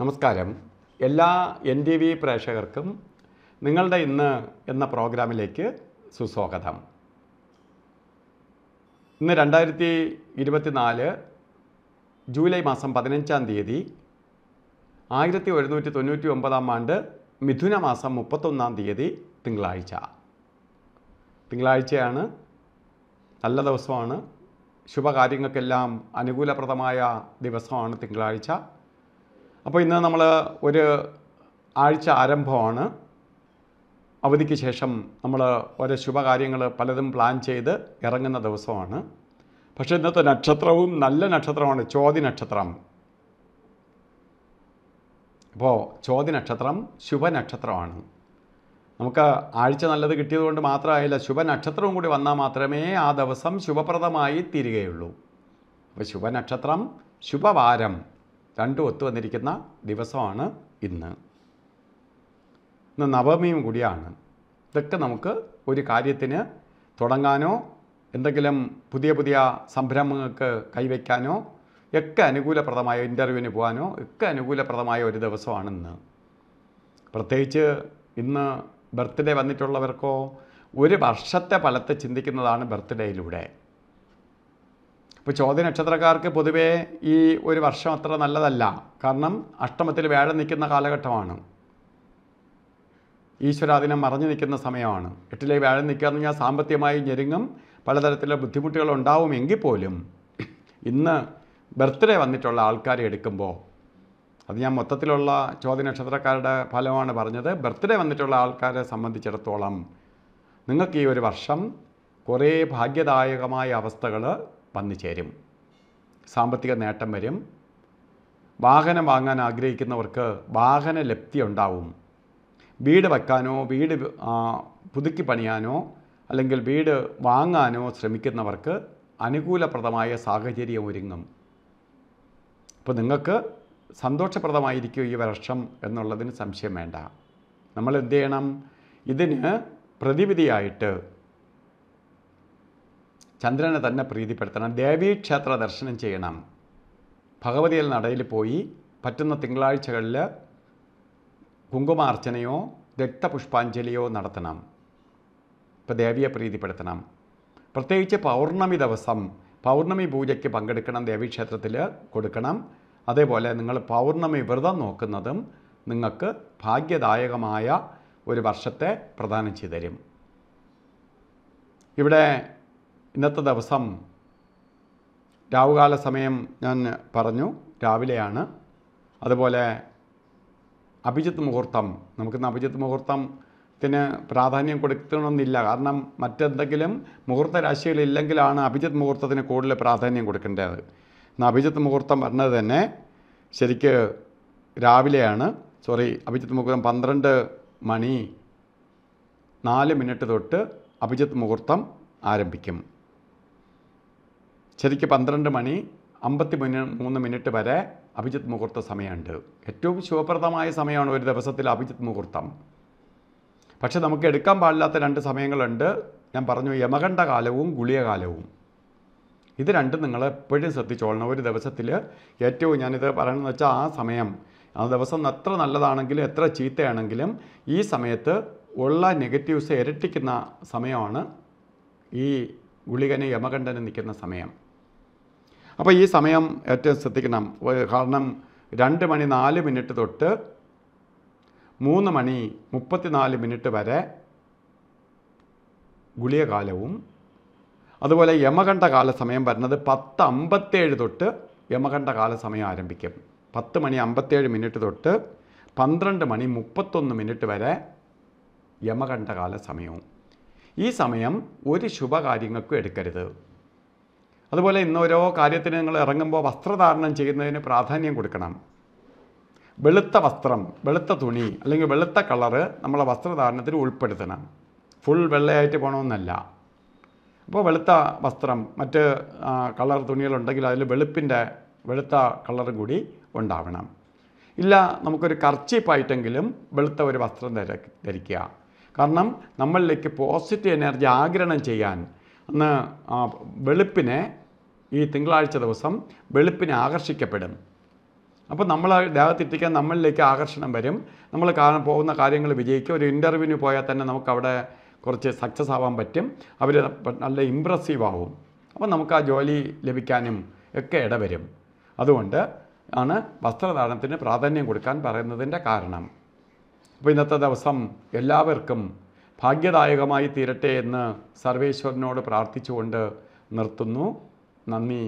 നമസ്കാരം. എല്ലാ N T V പ്രേക്ഷകർക്കും നിങ്ങളുടെ ഇന്ന് എന്ന പ്രോഗ്രാമിലേക്ക് സുസ്വാഗതം. ഇന്ന് രണ്ടായിരത്തി ഇരുപത്തിനാല് ജൂലൈ മാസം പതിനഞ്ചാം തീയതി ആയിരത്തി ഒരുന്നൂറ്റി തൊണ്ണൂറ്റി ഒമ്പതാം ആണ്ട് മിഥുന മാസം മുപ്പത്തൊന്നാം തീയതി തിങ്കളാഴ്ച. തിങ്കളാഴ്ചയാണ് നല്ല ദിവസമാണ് ശുഭകാര്യങ്ങൾക്കെല്ലാം അനുകൂലപ്രദമായ ദിവസമാണ് തിങ്കളാഴ്ച. അപ്പോൾ ഇന്ന് നമ്മൾ ഒരു ആഴ്ച ആരംഭമാണ്. അവധിക്ക് ശേഷം നമ്മൾ ഓരോ ശുഭകാര്യങ്ങൾ പലതും പ്ലാൻ ചെയ്ത് ഇറങ്ങുന്ന ദിവസമാണ്. പക്ഷേ ഇന്നത്തെ നക്ഷത്രവും നല്ല നക്ഷത്രമാണ് ചോതി നക്ഷത്രം. അപ്പോൾ ചോതി നക്ഷത്രം ശുഭനക്ഷത്രമാണ് നമുക്ക് ആഴ്ച നല്ലത് കിട്ടിയതുകൊണ്ട് മാത്രമായില്ല ശുഭനക്ഷത്രവും കൂടി വന്നാൽ മാത്രമേ ആ ദിവസം ശുഭപ്രദമായി തീരുകയുള്ളൂ. അപ്പോൾ ശുഭനക്ഷത്രം ശുഭവാരം. രണ്ടും ഒത്തു വന്നിരിക്കുന്ന ദിവസമാണ് ഇന്ന്. ഇന്ന് നവമിയും കൂടിയാണ്. ഇതൊക്കെ നമുക്ക് ഒരു കാര്യത്തിന് തുടങ്ങാനോ എന്തെങ്കിലും പുതിയ പുതിയ സംരംഭങ്ങൾക്ക് കൈവയ്ക്കാനോ ഒക്കെ അനുകൂലപ്രദമായ ഇന്റർവ്യൂവിന് പോകാനോ ഒക്കെ അനുകൂലപ്രദമായ ഒരു ദിവസമാണ് ഇന്ന്. പ്രത്യേകിച്ച് ഇന്ന് ബർത്ത്ഡേ വന്നിട്ടുള്ളവർക്കോ ഒരു വർഷത്തെ ഫലത്തെ ചിന്തിക്കുന്നതാണ് ബർത്ത്ഡേയിലൂടെ. ഇപ്പോൾ ചോദ്യ നക്ഷത്രക്കാർക്ക് പൊതുവേ ഈ ഒരു വർഷം അത്ര നല്ലതല്ല. കാരണം അഷ്ടമത്തിൽ വേഴ നിൽക്കുന്ന കാലഘട്ടമാണ്. ഈശ്വരാധീനം മറഞ്ഞു നിൽക്കുന്ന സമയമാണ്. എട്ടിലെ വേഴ നിൽക്കുക എന്ന് പറഞ്ഞാൽ സാമ്പത്തികമായി ഞെരുങ്ങും പലതരത്തിലുള്ള ബുദ്ധിമുട്ടുകൾ ഉണ്ടാവുമെങ്കിൽ പോലും. ഇന്ന് ബർത്ത്ഡേ വന്നിട്ടുള്ള ആൾക്കാരെ എടുക്കുമ്പോൾ അത് ഞാൻ മൊത്തത്തിലുള്ള ചോദ്യ നക്ഷത്രക്കാരുടെ ഫലമാണ് പറഞ്ഞത്. ബർത്ത്ഡേ വന്നിട്ടുള്ള ആൾക്കാരെ സംബന്ധിച്ചിടത്തോളം നിങ്ങൾക്ക് ഈ ഒരു വർഷം കുറേ ഭാഗ്യദായകമായ അവസ്ഥകൾ വന്നു ചേരും സാമ്പത്തിക നേട്ടം വരും. വാഹനം വാങ്ങാൻ ആഗ്രഹിക്കുന്നവർക്ക് വാഹന ലബ്ധി ഉണ്ടാവും. വീട് വെക്കാനോ വീട് പുതുക്കി പണിയാനോ അല്ലെങ്കിൽ വീട് വാങ്ങാനോ ശ്രമിക്കുന്നവർക്ക് അനുകൂലപ്രദമായ സാഹചര്യം ഒരുങ്ങും. അപ്പോൾ നിങ്ങൾക്ക് സന്തോഷപ്രദമായിരിക്കും ഈ വർഷം എന്നുള്ളതിന് സംശയം വേണ്ട. നമ്മൾ എന്ത് ചെയ്യണം? ഇതിന് പ്രതിവിധിയായിട്ട് ചന്ദ്രനെ തന്നെ പ്രീതിപ്പെടുത്തണം. ദേവീക്ഷേത്ര ദർശനം ചെയ്യണം. ഭഗവതിയിൽ നടയിൽ പോയി പറ്റുന്ന തിങ്കളാഴ്ചകളിൽ കുങ്കുമാർച്ചനയോ രക്തപുഷ്പാഞ്ജലിയോ നടത്തണം. ഇപ്പോൾ ദേവിയെ പ്രീതിപ്പെടുത്തണം. പ്രത്യേകിച്ച് പൗർണമി ദിവസം പൗർണമി പൂജയ്ക്ക് പങ്കെടുക്കണം ദേവീക്ഷേത്രത്തിൽ കൊടുക്കണം. അതേപോലെ നിങ്ങൾ പൗർണമി വ്രതം നോക്കുന്നതും നിങ്ങൾക്ക് ഭാഗ്യദായകമായ ഒരു വർഷത്തെ പ്രദാനം ചെയ്തു തരും ഇവിടെ ഇന്നത്തെ ദിവസം രാവുകാല സമയം ഞാൻ പറഞ്ഞു രാവിലെയാണ്. അതുപോലെ അഭിജിത്ത് മുഹൂർത്തം. നമുക്കിന്ന് അഭിജിത്ത് മുഹൂർത്തത്തിന് പ്രാധാന്യം കൊടുക്കണമെന്നില്ല. കാരണം മറ്റെന്തെങ്കിലും മുഹൂർത്ത രാശികളില്ലെങ്കിലാണ് അഭിജിത്ത് മുഹൂർത്തത്തിന് കൂടുതൽ പ്രാധാന്യം കൊടുക്കേണ്ടത്. ഇന്ന് അഭിജിത്ത് മുഹൂർത്തം പറഞ്ഞത് തന്നെ ശരിക്ക് രാവിലെയാണ്. സോറി അഭിജിത്ത് മുഹൂർത്തം പന്ത്രണ്ട് മണി നാല് മിനിറ്റ് തൊട്ട് അഭിജിത്ത് മുഹൂർത്തം ആരംഭിക്കും. ശരിക്ക് പന്ത്രണ്ട് മണി അമ്പത്തി മൂന്ന് മിനിറ്റ് വരെ അഭിജിത്ത് മുഹൂർത്ത സമയമുണ്ട്. ഏറ്റവും ശുഭപ്രദമായ സമയമാണ് ഒരു ദിവസത്തിൽ അഭിജിത്ത് മുഹൂർത്തം. പക്ഷെ നമുക്ക് എടുക്കാൻ പാടില്ലാത്ത രണ്ട് സമയങ്ങളുണ്ട്. ഞാൻ പറഞ്ഞു യമകണ്ഠ കാലവും ഗുളിയ കാലവും ഇത് രണ്ടും നിങ്ങൾ എപ്പോഴും ശ്രദ്ധിച്ചോളണം. ഒരു ദിവസത്തിൽ ഏറ്റവും ഞാനിത് പറയണമെന്ന് വെച്ചാൽ ആ സമയം ആ ദിവസം എത്ര നല്ലതാണെങ്കിലും എത്ര ചീത്തയാണെങ്കിലും ഈ സമയത്ത് ഉള്ള നെഗറ്റീവ്സ് ഇരട്ടിക്കുന്ന സമയമാണ് ഈ ഗുളികന് യമകണ്ഠന് നിൽക്കുന്ന സമയം. അപ്പോൾ ഈ സമയം ഏറ്റവും ശ്രദ്ധിക്കണം. കാരണം രണ്ട് മണി നാല് മിനിറ്റ് തൊട്ട് മൂന്ന് മണി മുപ്പത്തിനാല് മിനിറ്റ് വരെ ഗുളിക കാലവും അതുപോലെ യമകണ്ഠ കാല സമയം വരുന്നത് പത്ത് അമ്പത്തേഴ് തൊട്ട് യമകണ്ഠ കാല സമയം ആരംഭിക്കും. പത്ത് മണി അമ്പത്തേഴ് മിനിറ്റ് തൊട്ട് പന്ത്രണ്ട് മണി മുപ്പത്തൊന്ന് മിനിറ്റ് വരെ യമകണ്ഠ കാല സമയവും. ഈ സമയം ഒരു ശുഭകാര്യങ്ങൾക്കും എടുക്കരുത്. അതുപോലെ ഇന്ന് ഓരോ കാര്യത്തിന് നിങ്ങൾ ഇറങ്ങുമ്പോൾ വസ്ത്രധാരണം ചെയ്യുന്നതിന് പ്രാധാന്യം കൊടുക്കണം. വെളുത്ത വസ്ത്രം വെളുത്ത തുണി അല്ലെങ്കിൽ വെളുത്ത കളറ് നമ്മളെ വസ്ത്രധാരണത്തിൽ ഉൾപ്പെടുത്തണം. ഫുൾ വെള്ളയായിട്ട് പോകണമെന്നല്ല. അപ്പോൾ വെളുത്ത വസ്ത്രം മറ്റ് കളർ തുണികളുണ്ടെങ്കിൽ അതിൽ വെളുപ്പിന്റെ വെളുത്ത കളറും കൂടി ഉണ്ടാവണം. ഇല്ല നമുക്കൊരു കർച്ചീപ്പായിട്ടെങ്കിലും വെളുത്ത ഒരു വസ്ത്രം ധര ധരിക്കുക. കാരണം നമ്മളിലേക്ക് പോസിറ്റീവ് എനർജി ആഗിരണം ചെയ്യാൻ അന്ന് വെളുപ്പിനെ ഈ തിങ്കളാഴ്ച ദിവസം വെളുപ്പിനെ ആകർഷിക്കപ്പെടും. അപ്പോൾ നമ്മൾ ദേഹത്തിട്ടിക്കാൻ നമ്മളിലേക്ക് ആകർഷണം വരും. നമ്മൾ കാരണം പോകുന്ന കാര്യങ്ങൾ വിജയിക്കും. ഒരു ഇന്റർവ്യൂവിന് പോയാൽ തന്നെ നമുക്ക് അവിടെ കുറച്ച് സക്സസ് ആവാൻ പറ്റും. അവർ നല്ല ഇമ്പ്രസീവ് ആവും. അപ്പോൾ നമുക്ക് ആ ജോലി ലഭിക്കാനും ഒക്കെ ഇടവരും. അതുകൊണ്ട് ആണ് വസ്ത്രധാരണത്തിന് പ്രാധാന്യം കൊടുക്കാൻ പറയുന്നതിന്റെ കാരണം. അപ്പോൾ ഇന്നത്തെ ദിവസം എല്ലാവർക്കും ഭാഗ്യദായകമായി തീരട്ടെ എന്ന് സർവേശ്വരനോട് പ്രാർത്ഥിച്ചുകൊണ്ട് നിർത്തുന്നു. നന്ദി.